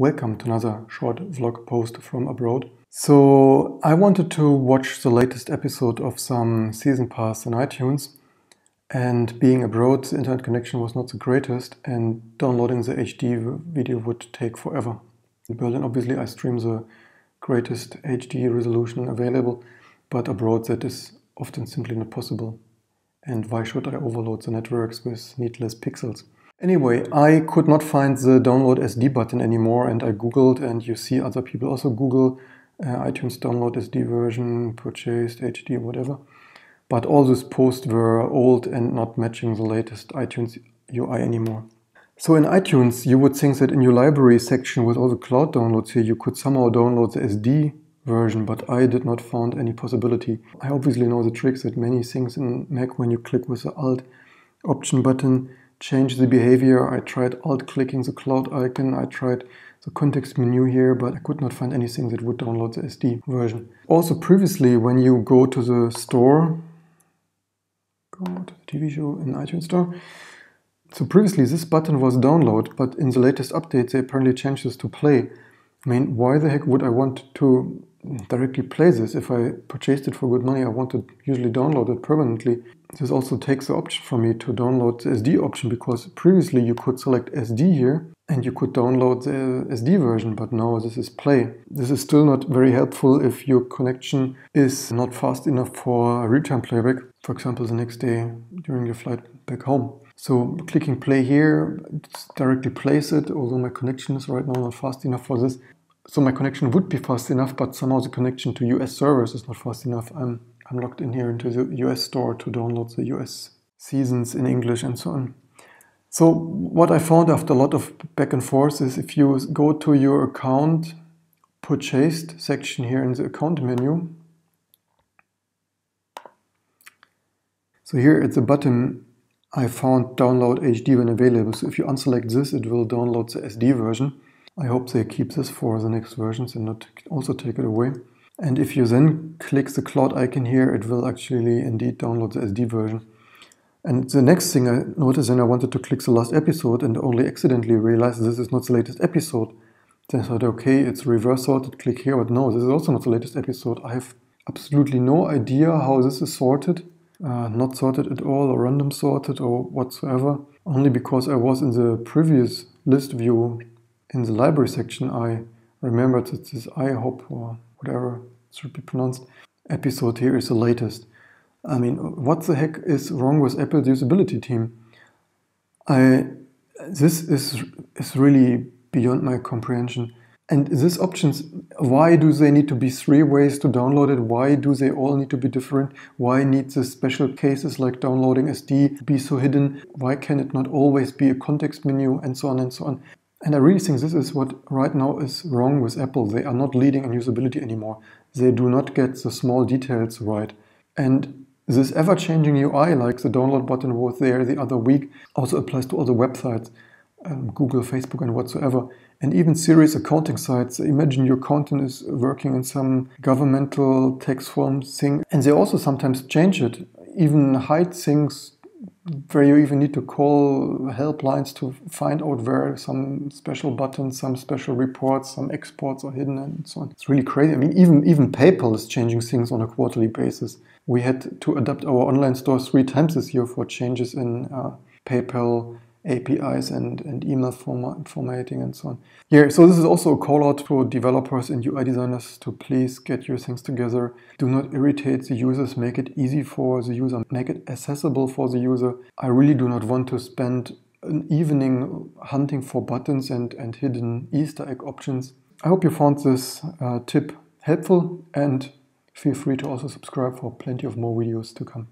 Welcome to another short vlog post from abroad. So, I wanted to watch the latest episode of some season pass on iTunes, and being abroad, the internet connection was not the greatest, and downloading the HD video would take forever. In Berlin, obviously, I stream the greatest HD resolution available, but abroad, that is often simply not possible. And why should I overload the networks with needless pixels? Anyway, I could not find the download SD button anymore and I googled and you see other people also google uh, iTunes download SD version, purchased HD, whatever. But all these posts were old and not matching the latest iTunes UI anymore. So in iTunes, you would think that in your library section with all the cloud downloads here, you could somehow download the SD version, but I did not find any possibility. I obviously know the tricks that many things in Mac, when you click with the Alt option button, change the behavior. I tried alt clicking the cloud icon. I tried the context menu here, but I could not find anything that would download the SD version. Also previously, when you go to the store, go to the TV show in iTunes store, so previously this button was download, but in the latest update they apparently changed this to play. I mean, why the heck would I want to directly play this? If I purchased it for good money, I want to usually download it permanently. This also takes the option for me to download the SD option because previously you could select SD here and you could download the SD version, but now this is play. This is still not very helpful if your connection is not fast enough for real-time playback, for example, the next day during your flight back home. So clicking play here directly plays it, although my connection is right now not fast enough for this. So my connection would be fast enough, but somehow the connection to US servers is not fast enough. I'm I'm logged in here into the US store to download the US seasons in English and so on. So what I found after a lot of back and forth is if you go to your account purchased section here in the account menu. So here at the bottom I found download HD when available. So if you unselect this, it will download the SD version. I hope they keep this for the next versions and not also take it away. And if you then click the cloud icon here, it will actually indeed download the SD version. And the next thing I noticed, then I wanted to click the last episode and only accidentally realized this is not the latest episode. Then I thought, okay, it's reverse sorted, click here, but no, this is also not the latest episode. I have absolutely no idea how this is sorted, uh, not sorted at all, or random sorted, or whatsoever. Only because I was in the previous list view in the library section, I remembered that this IHOP or whatever should be pronounced, episode here is the latest. I mean, what the heck is wrong with Apple's usability team? I this is is really beyond my comprehension. And these options, why do they need to be three ways to download it? Why do they all need to be different? Why need the special cases like downloading SD be so hidden? Why can it not always be a context menu and so on and so on? And I really think this is what right now is wrong with Apple. They are not leading in usability anymore. They do not get the small details right. And this ever changing UI, like the download button was there the other week, also applies to other websites, um, Google, Facebook, and whatsoever. And even serious accounting sites. Imagine your accountant is working in some governmental tax form thing, and they also sometimes change it, even hide things where you even need to call helplines to find out where some special buttons, some special reports, some exports are hidden and so on. It's really crazy. I mean, even, even PayPal is changing things on a quarterly basis. We had to adapt our online store three times this year for changes in uh, PayPal APIs and, and email format, formatting and so on. Yeah, so this is also a call out to developers and UI designers to please get your things together. Do not irritate the users, make it easy for the user, make it accessible for the user. I really do not want to spend an evening hunting for buttons and, and hidden Easter egg options. I hope you found this uh, tip helpful and feel free to also subscribe for plenty of more videos to come.